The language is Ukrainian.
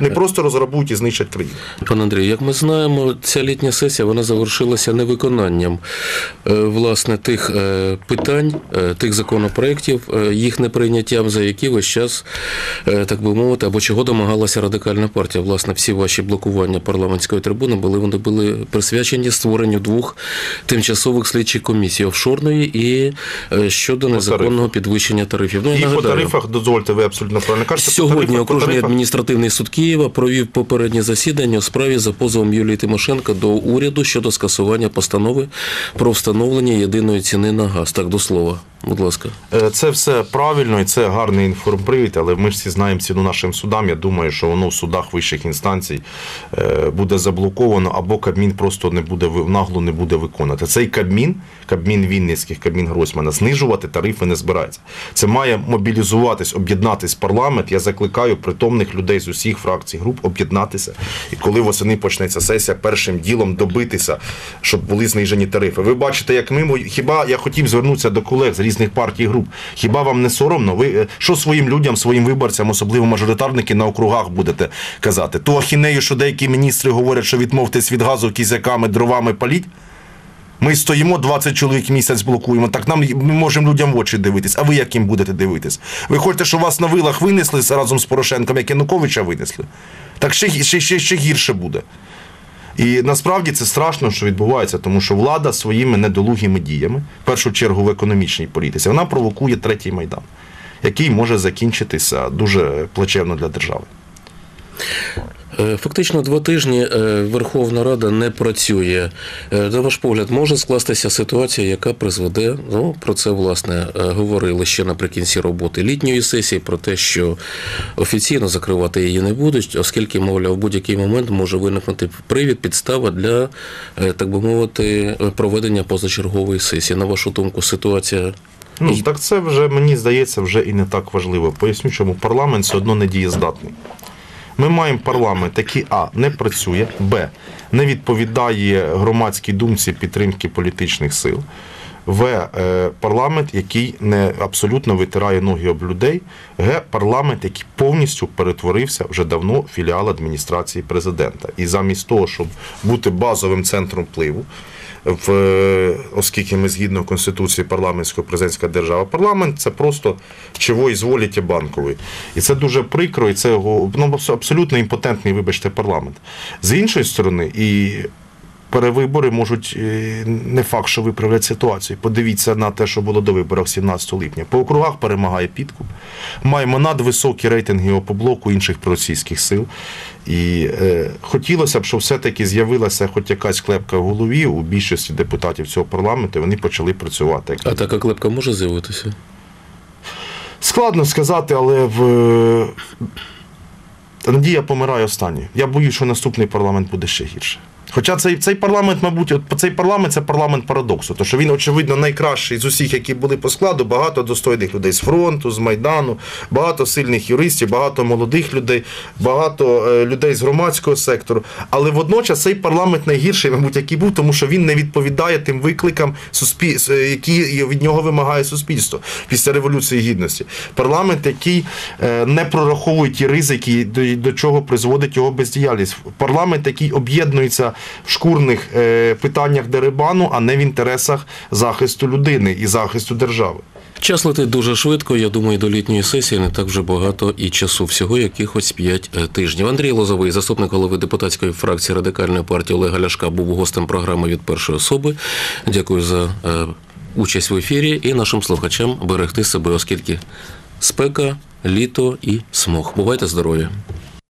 Не просто розграбують і знищать країну. Пане Андрію, як ми знаємо, ця літня сесія вона завершилася невиконанням е, власне тих е, питань, е, тих законопроєктів, їх неприйняттям, за які весь час, так би мовити, або чого домагалася радикальна партія. Власне, всі ваші блокування парламентської трибуни були вони були присвячені створенню двох тимчасових слідчих комісій офшорної і щодо незаконного підвищення тарифів. Ну, І по тарифах, дозвольте, ви абсолютно правильно кажете. по Сьогодні тарифах- по окружний тарифах- адміністративний суд Києва провів попереднє засідання у справі за позовом Юлії Тимошенко до уряду щодо скасування постанови про встановлення єдиної ціни на газ. Так, до слова, будь ласка. Е, Це все правильно і це гарний інформпривід, але ми ж всі знаємо ціну нашим судам. Я думаю, що воно в судах вищих інстанцій е, буде заблоковано, або Кабмін просто не буде нагло не буде виконувати. Цей Кабмін, Кабмін Вінницьких, Кабмін Гройсмана, знижувати тарифи не збирається. Це має мобілізуватись, об'єднатись парламент. Я закликаю притомних людей з усіх фракцій груп об'єднатися. І коли восени почнеться сесія, першим ділом добитися, щоб були знижені тарифи. Ви бачите, як ми хіба я хотів звернутися до колег з різних партій груп. Хіба вам не соромно? Ви е, що своїм людям, своїм виборцям, особливо мажоритарники на округах будете казати? Ту ахінею, що деякі міністри говорять, що відмовтесь від газу кізяками, дровами паліть. Ми стоїмо 20 чоловік місяць блокуємо. Так нам ми можемо людям в очі дивитись. А ви як їм будете дивитись? Ви хочете, щоб вас на вилах винесли разом з Порошенком, як Януковича винесли? Так ще, ще, ще, ще гірше буде. І насправді це страшно, що відбувається, тому що влада своїми недолугими діями, в першу чергу в економічній політиці, вона провокує третій майдан, який може закінчитися дуже плачевно для держави. Е, Фактично два тижні е, Верховна Рада не працює. Е, На ваш погляд, може скластися ситуація, яка призведе, ну про це власне говорили ще наприкінці роботи літньої сесії, про те, що офіційно закривати її не будуть, оскільки, мовляв, в будь-який момент може виникнути привід, підстава для, так би мовити, проведення позачергової сесії. На вашу думку, ситуація Ну так це вже мені здається вже і не так важливо. Поясню, чому парламент все одно не дієздатний. Ми маємо парламент, який А не працює, Б не відповідає громадській думці підтримки політичних сил. В е, парламент, який не абсолютно витирає ноги об людей. Г парламент, який повністю перетворився вже давно філіал адміністрації президента. І замість того, щоб бути базовим центром впливу, в, е, оскільки ми згідно Конституції парламентсько-президентська держава, парламент це просто чого ізволіте банковий. І це дуже прикро, і це ну, абсолютно імпотентний, вибачте, парламент. З іншої сторони, і перевибори можуть е, не факт, що виправлять ситуацію. Подивіться на те, що було до виборів 17 липня. По округах перемагає підкуп. Маємо надвисокі рейтинги опоблоку інших проросійських сил. І е, хотілося б, щоб все-таки з'явилася хоч якась клепка в голові у більшості депутатів цього парламенту, і вони почали працювати. а така клепка може з'явитися? Складно сказати, але в е, надія помирає останньою. Я боюсь, що наступний парламент буде ще гірше. Хоча цей, цей парламент, мабуть, от цей парламент це парламент парадоксу, тому що він, очевидно, найкращий з усіх, які були по складу, багато достойних людей з фронту, з Майдану, багато сильних юристів, багато молодих людей, багато е, людей з громадського сектору. Але водночас цей парламент найгірший, мабуть, який був, тому що він не відповідає тим викликам, суспіль... е, які від нього вимагає суспільство після Революції Гідності. Парламент, який е, не прораховує ті ризики, до, до чого призводить його бездіяльність. Парламент, який об'єднується в шкурних е, питаннях дерибану, а не в інтересах захисту людини і захисту держави. Час летить дуже швидко. Я думаю, до літньої сесії не так вже багато і часу. Всього якихось 5 тижнів. Андрій Лозовий, заступник голови депутатської фракції радикальної партії Олега Ляшка, був гостем програми від першої особи. Дякую за е, участь в ефірі і нашим слухачам берегти себе, оскільки спека, літо і смог. Бувайте здорові!